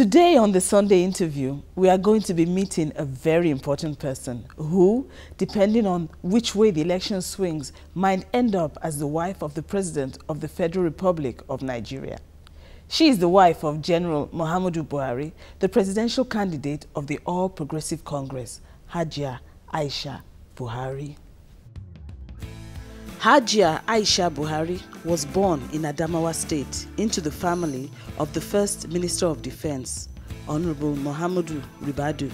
Today on the Sunday interview, we are going to be meeting a very important person who, depending on which way the election swings, might end up as the wife of the President of the Federal Republic of Nigeria. She is the wife of General Muhammadu Buhari, the presidential candidate of the All Progressive Congress, Hajia Aisha Buhari. Hajia Aisha Buhari was born in Adamawa State into the family of the first Minister of Defense, Honorable Muhammadu Ribadu.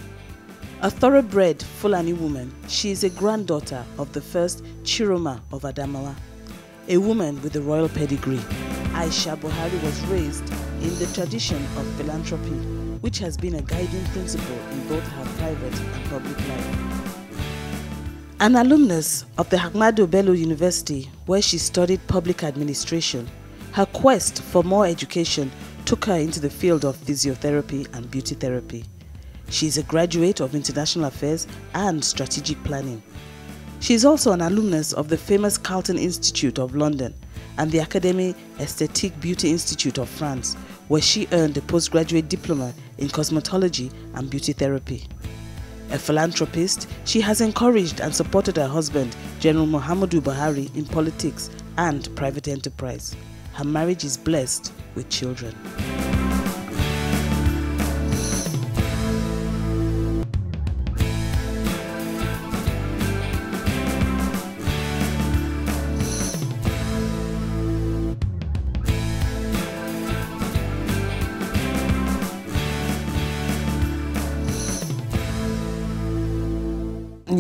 A thoroughbred Fulani woman, she is a granddaughter of the first Chiroma of Adamawa, a woman with a royal pedigree. Aisha Buhari was raised in the tradition of philanthropy, which has been a guiding principle in both her private and public life. An alumnus of the Ahmadu Bello University, where she studied public administration, her quest for more education took her into the field of physiotherapy and beauty therapy. She is a graduate of international affairs and strategic planning. She is also an alumnus of the famous Carlton Institute of London and the Académie Esthétique Beauty Institute of France, where she earned a postgraduate diploma in cosmetology and beauty therapy. A philanthropist, she has encouraged and supported her husband, General Muhammadu Buhari, in politics and private enterprise. Her marriage is blessed with children.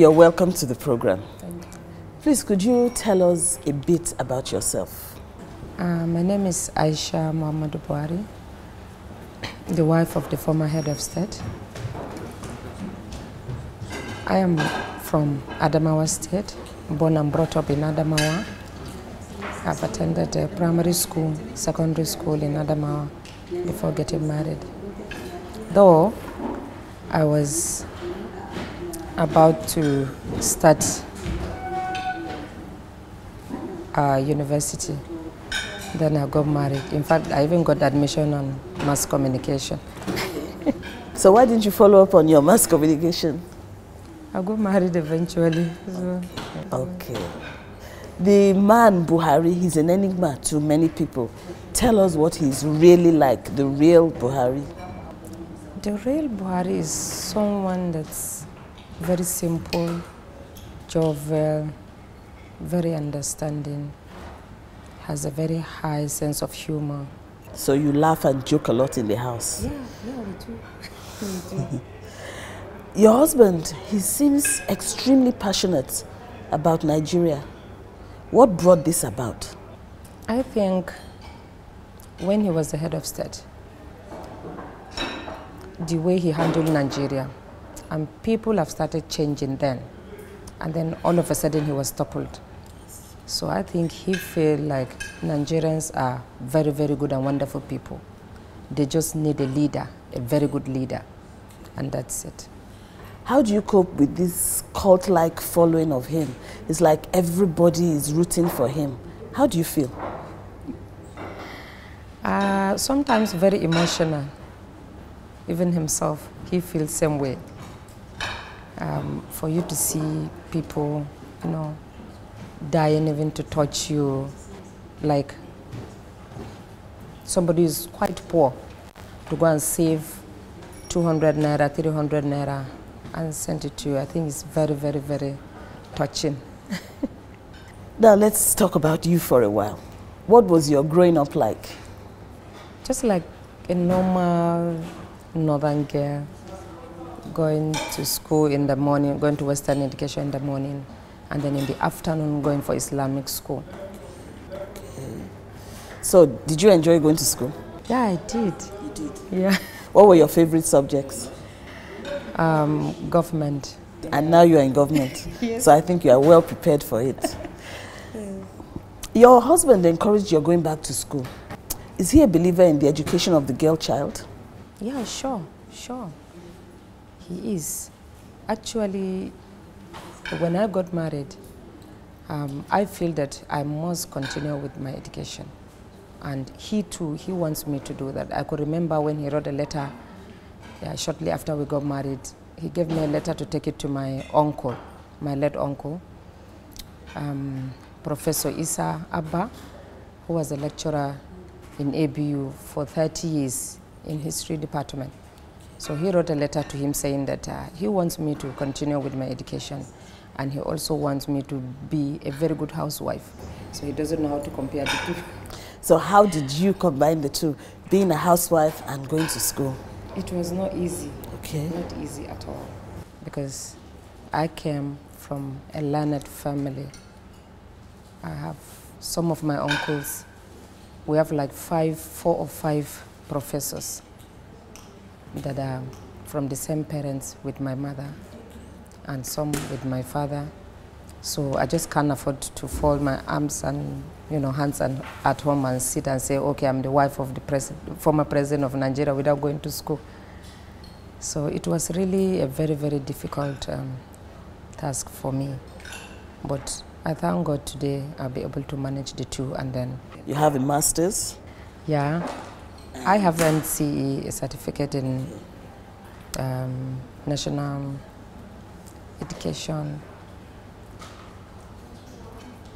You're welcome to the program. Please, could you tell us a bit about yourself? Uh, my name is Aisha Muhammadu Buhari, the wife of the former head of state. I am from Adamawa State, born and brought up in Adamawa. I've attended primary school, secondary school in Adamawa before getting married. Though I was about to start uh, university. Then I got married. In fact, I even got admission on mass communication. So why didn't you follow up on your mass communication? I got married eventually. So. Okay. The man Buhari, he's an enigma to many people. Tell us what he's really like, the real Buhari. The real Buhari is someone that's very simple, jovial, uh, very understanding, has a very high sense of humor. So you laugh and joke a lot in the house. Yeah, yeah, we do. we do. Your husband, he seems extremely passionate about Nigeria. What brought this about? I think when he was the head of state, the way he handled Nigeria, and people have started changing then. And then all of a sudden he was toppled. So I think he feel like Nigerians are very, very good and wonderful people. They just need a leader, a very good leader, and that's it. How do you cope with this cult-like following of him? It's like everybody is rooting for him. How do you feel? Uh, sometimes very emotional. Even himself, he feels same way. Um, for you to see people, you know, dying even to touch you, like somebody is quite poor, to go and save 200 naira, 300 naira, and send it to you. I think it's very, very, very touching. Now let's talk about you for a while. What was your growing up like? Just like a normal northern girl, going to school in the morning, going to Western education in the morning, and then in the afternoon going for Islamic school. So did you enjoy going to school? Yeah, I did. You did. Yeah. What were your favorite subjects? Um, government. And now you are in government. So I think you are well prepared for it. Your husband encouraged your going back to school. Is he a believer in the education of the girl child? Yeah, sure, sure. He is. Actually, when I got married, um, I feel that I must continue with my education. And he too, he wants me to do that. I could remember when he wrote a letter yeah, shortly after we got married, he gave me a letter to take it to my uncle, my late uncle, um, Professor Isa Abba, who was a lecturer in ABU for 30 years in history department. So he wrote a letter to him saying that uh, he wants me to continue with my education and he also wants me to be a very good housewife. So he doesn't know how to compare the two. So how did you combine the two, being a housewife and going to school? It was not easy. Okay. Not easy at all. Because I came from a learned family. I have some of my uncles. We have like five, four or five professors that are from the same parents with my mother and some with my father. So I just can't afford to fold my arms and you know hands and at home and sit and say, okay, I'm the wife of the president, former president of Nigeria without going to school. So it was really a very, very difficult um, task for me. But I thank God today I'll be able to manage the two and then. You have a master's? Yeah. I have NCE, a certificate in um, national education,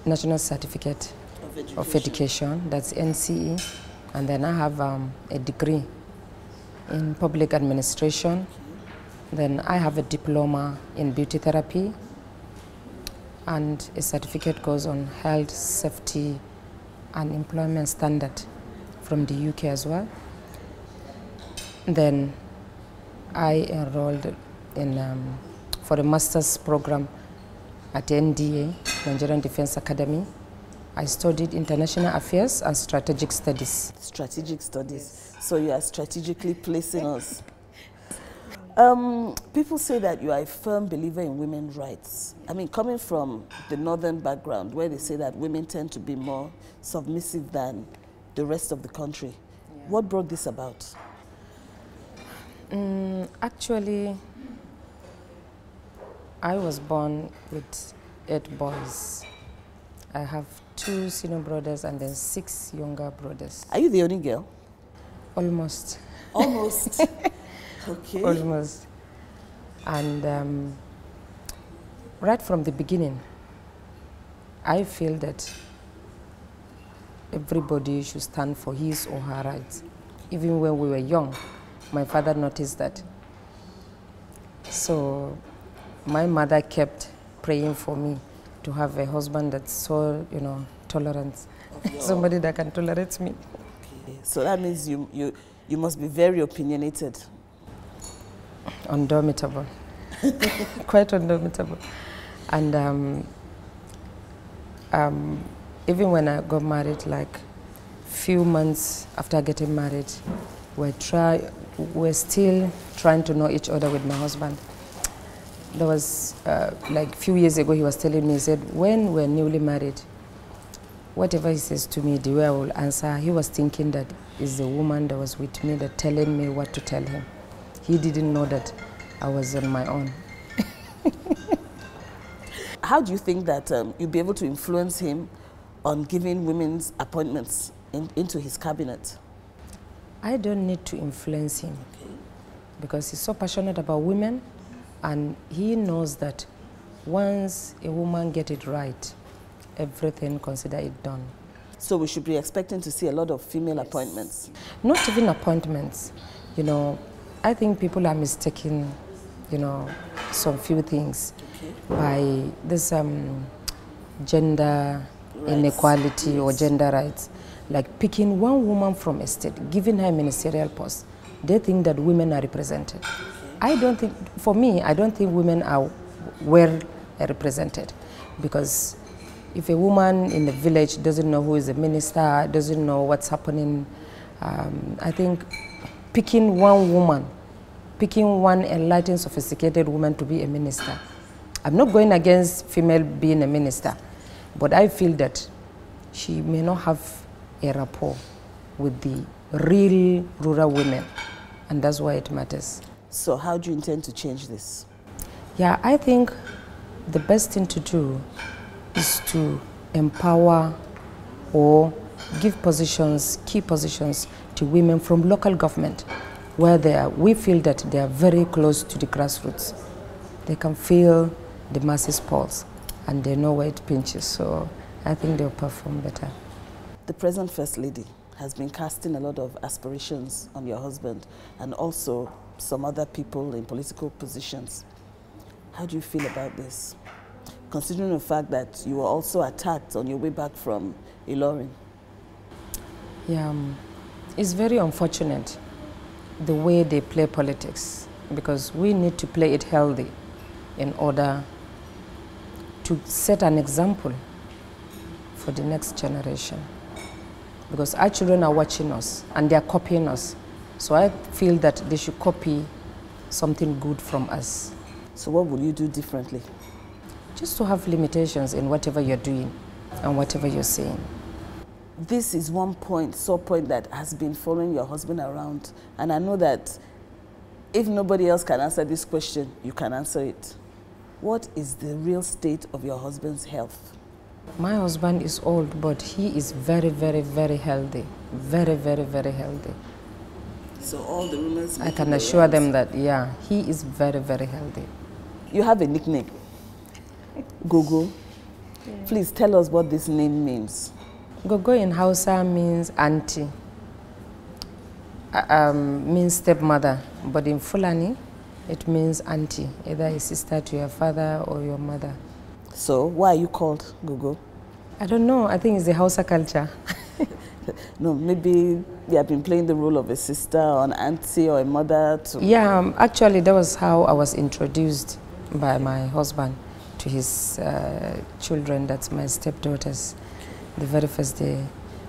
national certificate Of education. of education, that's NCE. And then I have um, a degree in public administration. Then I have a diploma in beauty therapy and a certificate goes on health, safety and employment standard from the UK as well. Then I enrolled in um, for a master's program at NDA, Nigerian Defense Academy. I studied international affairs and strategic studies. Strategic studies. So you are strategically placing us. Um, people say that you are a firm believer in women's rights. I mean, coming from the northern background where they say that women tend to be more submissive than the rest of the country. What brought this about? Mm, actually, I was born with eight boys. I have two senior brothers and then six younger brothers. Are you the only girl? Almost, Almost. okay. almost. And um, right from the beginning, I feel that everybody should stand for his or her rights. Even when we were young, my father noticed that. So my mother kept praying for me to have a husband that's so, you know, tolerant. Somebody that can tolerate me. Okay. So that means you, you, you must be very opinionated. Undomitable. Quite undomitable. And um, um, even when I got married, like few months after getting married, we're, try, we're still trying to know each other with my husband. There was, uh, like few years ago, he was telling me, he said, when we're newly married, whatever he says to me, the way I will answer, he was thinking that is the woman that was with me that telling me what to tell him. He didn't know that I was on my own. How do you think that um, you'll be able to influence him on giving women's appointments in, into his cabinet? I don't need to influence him because he's so passionate about women and he knows that once a woman get it right, everything consider it done. So we should be expecting to see a lot of female appointments. Not even appointments, you know, I think people are mistaking, you know, some few things by this um, gender inequality or gender rights. Like picking one woman from a state, giving her a ministerial post, they think that women are represented. I don't think, for me, I don't think women are well represented because if a woman in the village doesn't know who is a minister, doesn't know what's happening, um, I think picking one woman, picking one enlightened, sophisticated woman to be a minister. I'm not going against female being a minister, but I feel that she may not have a rapport with the real rural women, and that's why it matters. So how do you intend to change this? Yeah, I think the best thing to do is to empower or give positions, key positions to women from local government where they are, we feel that they are very close to the grassroots. They can feel the masses pulse and they know where it pinches. So I think they'll perform better. The present First Lady has been casting a lot of aspirations on your husband and also some other people in political positions. How do you feel about this? Considering the fact that you were also attacked on your way back from Ilorin. Yeah, um, it's very unfortunate the way they play politics because we need to play it healthy in order to set an example for the next generation. Because our children are watching us and they are copying us. So I feel that they should copy something good from us. So what will you do differently? Just to have limitations in whatever you're doing and whatever you're saying. This is one point, sore point that has been following your husband around. And I know that if nobody else can answer this question, you can answer it. What is the real state of your husband's health? My husband is old, but he is very, very, very healthy. Very, very, very healthy. So all the rumors. I can assure them that, yeah, he is very, very healthy. You have a nickname, Gogo. Please tell us what this name means. Gogo in Hausa means auntie, uh, um, means stepmother, but in Fulani, it means auntie, either a sister to your father or your mother. So why are you called Gogo? I don't know, I think it's the Hausa culture. No, maybe you have been playing the role of a sister or an auntie or a mother to... Yeah, um, actually that was how I was introduced by my husband to his uh, children, that's my stepdaughters. The very first day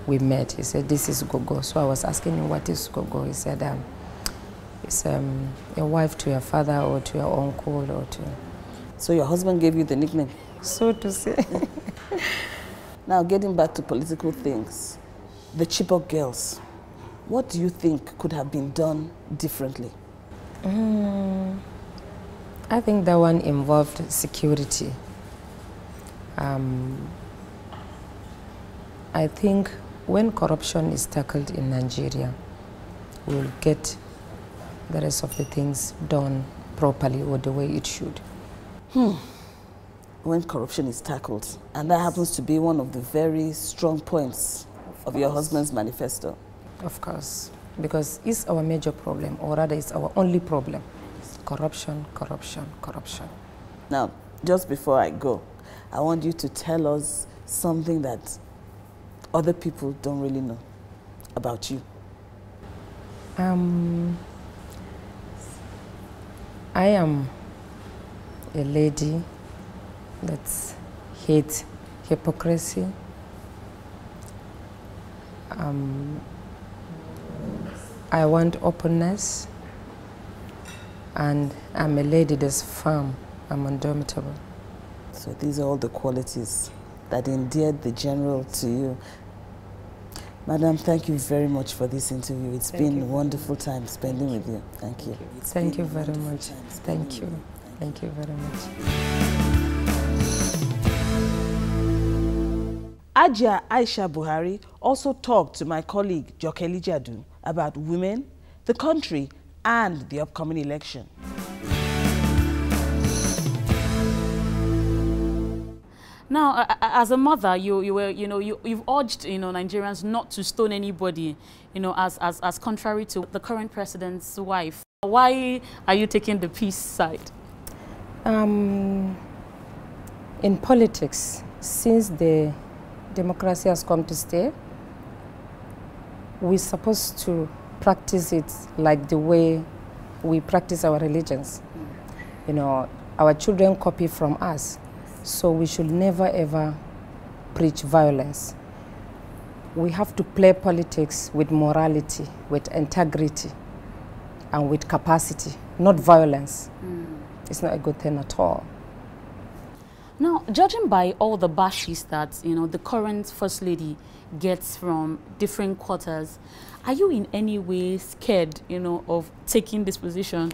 we met, he said, this is Gogo. So I was asking him, what is Gogo? He said, um, um, a wife to your father or to your uncle or to... So your husband gave you the nickname? So to say. Now, getting back to political things, the Chibok girls, what do you think could have been done differently? Mm, I think that one involved security. Um, I think when corruption is tackled in Nigeria, we'll get the rest of the things done properly or the way it should. When corruption is tackled, and that happens to be one of the very strong points of, your husband's manifesto. Of course, because it's our major problem, or rather, it's our only problem. Corruption, corruption, corruption. Now, just before I go, I want you to tell us something that other people don't really know about you. Um, I am a lady that hates hypocrisy. Um, I want openness, and I'm a lady that's firm. I'm indomitable. So these are all the qualities that endeared the general to you. Madam, thank you very much for this interview. It's Thank been you. a wonderful time spending with you. Thank you. Thank you very much. Thank you. Thank you very much. Ajia Aisha Buhari also talked to my colleague Joke Lijadu about women, the country, and the upcoming election. Now, as a mother, you, you were, you know, you, you've urged, you know, Nigerians not to stone anybody, you know, as, as, as contrary to the current president's wife. Why are you taking the peace side? Um, in politics, since the democracy has come to stay, we're supposed to practice it like the way we practice our religions. You know, our children copy from us, so we should never ever preach violence. We have to play politics with morality, with integrity, and with capacity, not violence. Mm. It's not a good thing at all. Now, judging by all the bashes that, you know, the current First Lady gets from different quarters, are you in any way scared, you know, of taking this position?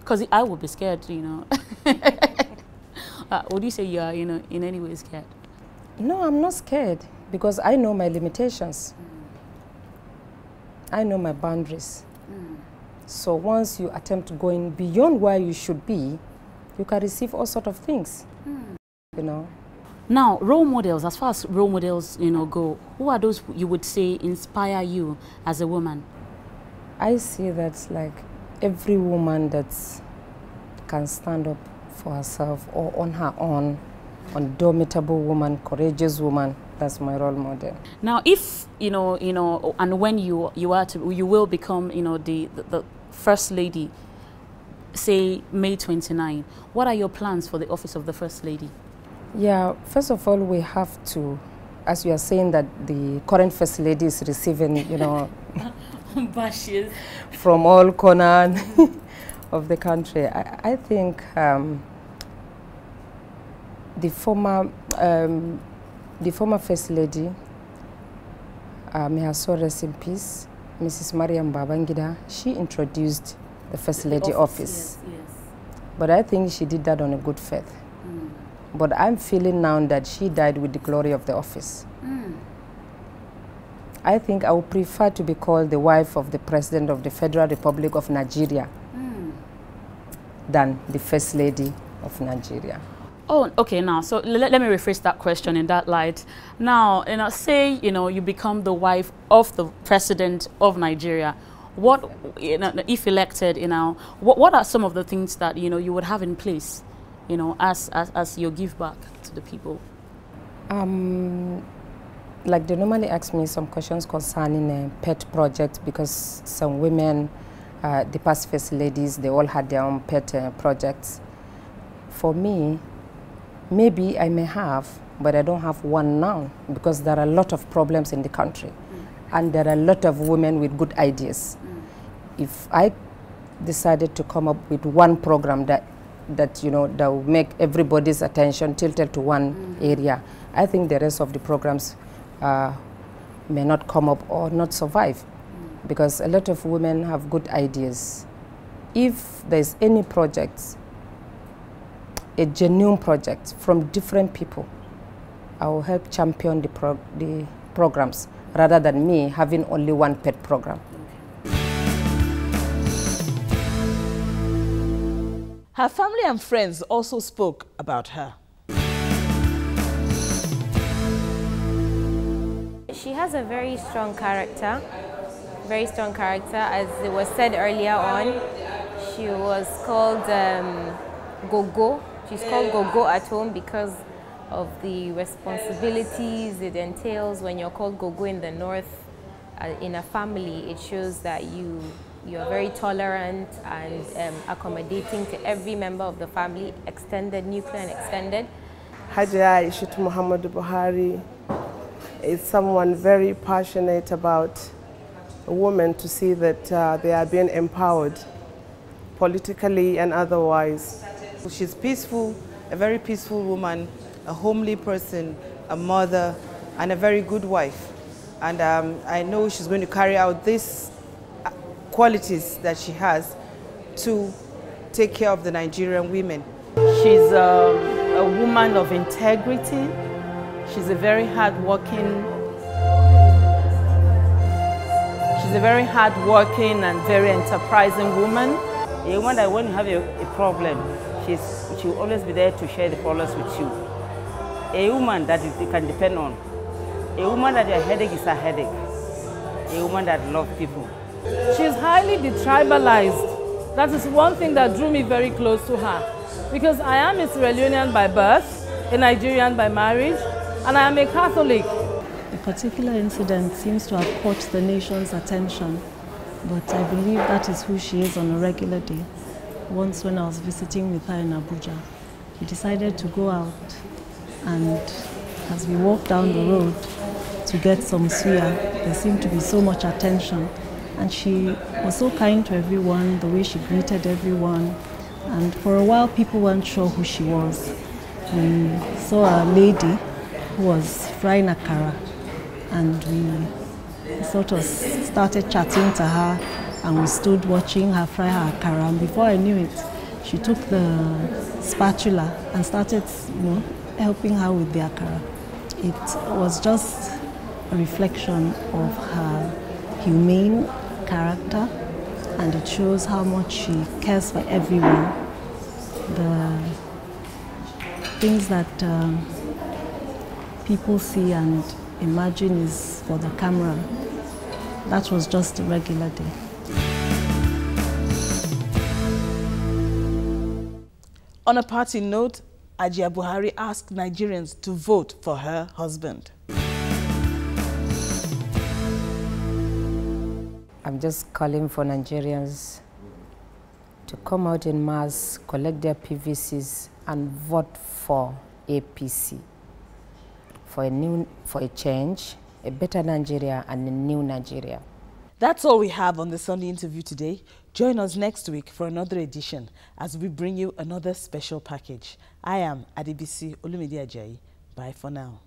Because I would be scared, you know. uh, would you say you are, you know, in any way scared? No, I'm not scared because I know my limitations. I know my boundaries. So once you attempt going beyond where you should be, you can receive all sort of things. You know. Now, role models, as far as role models, you know, go, who are those you would say inspire you as a woman? I see that like every woman that can stand up for herself or on her own, undomitable woman, courageous woman, that's my role model. Now, if you know, you know, and when you you are to, you will become, you know, the the, the first lady. Say May 29. What are your plans for the office of the first lady? Yeah, first of all, we have to, as you are saying that the current first lady is receiving, you know, Bashes. from all corners of the country. I, I think um, the former um, the former first lady, uh, may her soul rest in peace, Mrs. Maryam Babangida, she introduced the first lady office. Yes, yes. But I think she did that on a good faith. Mm. But I'm feeling now that she died with the glory of the office. Mm. I think I would prefer to be called the wife of the President of the Federal Republic of Nigeria. Than the First Lady of Nigeria. Oh, okay. Now, so let, let me rephrase that question in that light. Now, you know, say you know you become the wife of the president of Nigeria. What, you know, if elected, you know, what, what are some of the things that you know you would have in place, you know, as as, as your give back to the people? Um, like they normally ask me some questions concerning a pet project because some women, uh, the past first ladies, they all had their own pet uh, projects. For me, maybe I may have, but I don't have one now because there are a lot of problems in the country, and there are a lot of women with good ideas. If I decided to come up with one program that that you know that will make everybody's attention tilted to one area, I think the rest of the programs uh, may not come up or not survive because a lot of women have good ideas. If there's any project, a genuine project from different people, I will help champion the, prog- the programs rather than me having only one pet program. Her family and friends also spoke about her. She has a very strong character, very strong character. As it was said earlier on, she was called um, Gogo. She's called Gogo at home because of the responsibilities it entails when you're called Gogo in the north. Uh, in a family, it shows that you you are very tolerant and um, accommodating to every member of the family, extended, nuclear, and extended. Hajia Aishatu Muhammadu Buhari is someone very passionate about women to see that uh, they are being empowered politically and otherwise. She's peaceful, a very peaceful woman, a homely person, a mother, and a very good wife. And um, I know she's going to carry out these uh, qualities that she has to take care of the Nigerian women. She's a, a woman of integrity. She's a very hardworking. She's a very hardworking and very enterprising woman. A woman that when you have a, a problem, she's, she will always be there to share the problems with you. A woman that you can depend on. A woman that your headache is a headache. A woman that loves people. She's highly detribalized. That is one thing that drew me very close to her. Because I am a Sierra Leonean by birth, a Nigerian by marriage, and I am a Catholic. A particular incident seems to have caught the nation's attention, but I believe that is who she is on a regular day. Once, when I was visiting with her in Abuja, we decided to go out, and as we walked down the road to get some suya, there seemed to be so much attention. And she was so kind to everyone, the way she greeted everyone. And for a while, people weren't sure who she was. We saw a lady who was frying akara, and we sort of started chatting to her, and we stood watching her fry her akara. And before I knew it, she took the spatula and started, you know, helping her with the akara. It was just a reflection of her humane character and it shows how much she cares for everyone. The things that um, people see and imagine is for the camera, that was just a regular day. On a party note, Ajia Buhari asked Nigerians to vote for her husband. I'm just calling for Nigerians to come out in mass, collect their PVCs, and vote for APC for a new, for a change, a better Nigeria, and a new Nigeria. That's all we have on the Sunday interview today. Join us next week for another edition as we bring you another special package. I am Adebisi Olumide Ajayi. Bye for now.